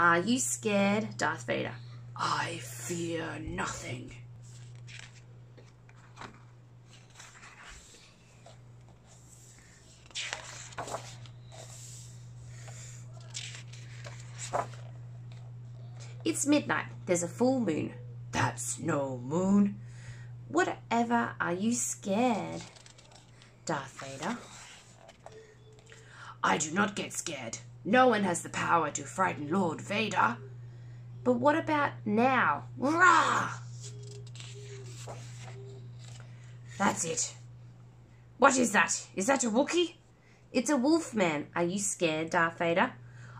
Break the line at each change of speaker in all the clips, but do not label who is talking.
Are you scared, Darth Vader?
I fear nothing.
It's midnight. There's a full moon.
That's no moon.
Whatever are you scared, Darth Vader?
I do not get scared. No one has the power to frighten Lord Vader.
But what about now?
Rah! That's it. What is that? Is that a Wookiee?
It's a wolf man. Are you scared, Darth Vader?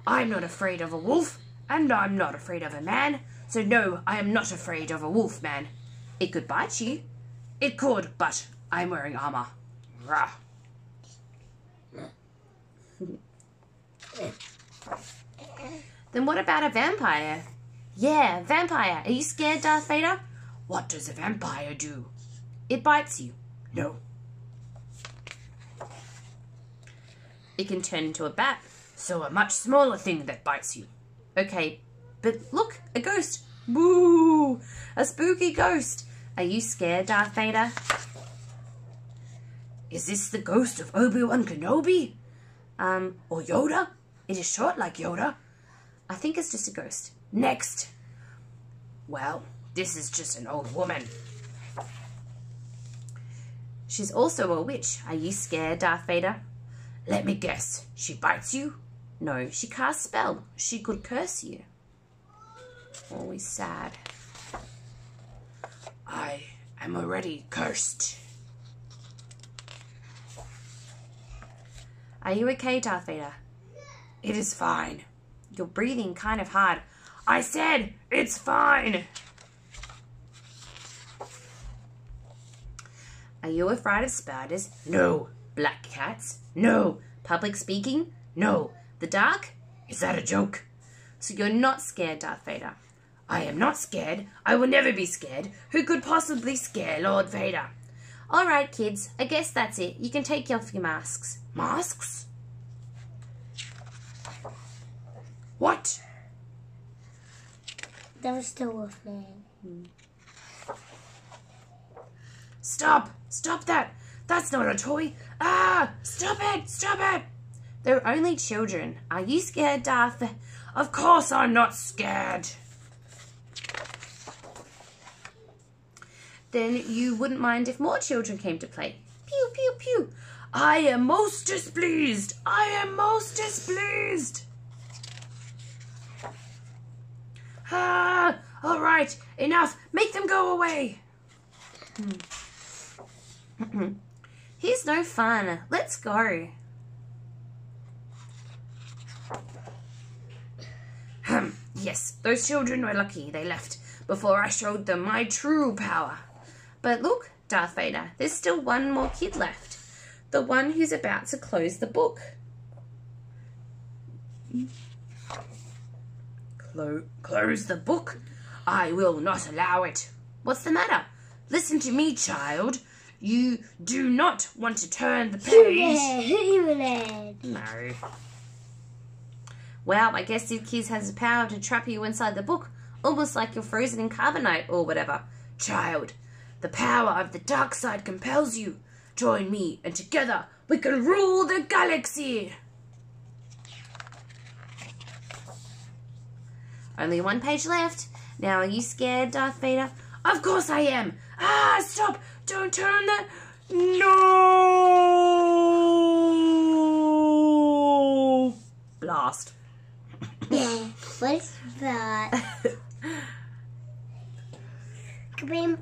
I'm not afraid of a wolf, and I'm not afraid of a man. So no, I am not afraid of a wolf man.
It could bite you.
It could, but I'm wearing armor. Rah.
Then what about a vampire? Yeah, vampire. Are you scared, Darth Vader?
What does a vampire do?
It bites you.
No.
It can turn into a bat.
So a much smaller thing that bites you.
Okay, but look, a ghost. Boo! A spooky ghost. Are you scared, Darth Vader?
Is this the ghost of Obi-Wan Kenobi?
Um,
Or Yoda? It is short like Yoda.
I think it's just a ghost.
Next. Well, this is just an old woman.
She's also a witch. Are you scared, Darth Vader?
Let me guess. She bites you?
No, she casts spell. She could curse you. Always sad.
I am already cursed.
Are you okay, Darth Vader?
It is fine.
You're breathing kind of hard.
I said it's fine.
Are you afraid of spiders?
No.
Black cats?
No.
Public speaking?
No.
The dark?
Is that a joke?
So you're not scared, Darth Vader.
I am not scared. I will never be scared. Who could possibly scare Lord Vader?
All right, kids. I guess that's it. You can take off your masks.
Masks? What?
That was still Wolfman.
Stop! Stop that! That's not a toy! Ah! Stop it! Stop it!
They're only children. Are you scared, Darth?
Of course I'm not scared.
Then you wouldn't mind if more children came to play.
Pew, pew, pew. I am most displeased. I am most displeased. Ah, all right, enough. Make them go away. Hmm.
Here's no fun. Let's go.
Hum, yes, those children were lucky they left before I showed them my true power.
But look, Darth Vader, there's still one more kid left. The one who's about to close the book.
Clo- close the book. I will not allow it.
What's the matter?
Listen to me, child. You do not want to turn the page.
No. Well, I guess kids has the power to trap you inside the book, almost like you're frozen in carbonite or whatever.
Child, the power of the dark side compels you. Join me, and together we can rule the galaxy.
Only one page left. Now, are you scared, Darth Vader?
Of course I am. Ah, stop! Don't turn the. No!
Blast.
Yeah. What is that? Green